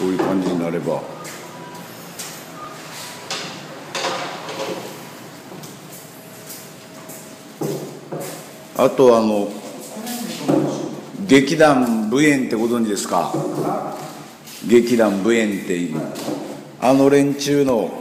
こういう感じになれば。あとあの劇団武園ってご存知ですか？劇団武園っていう。あの連中の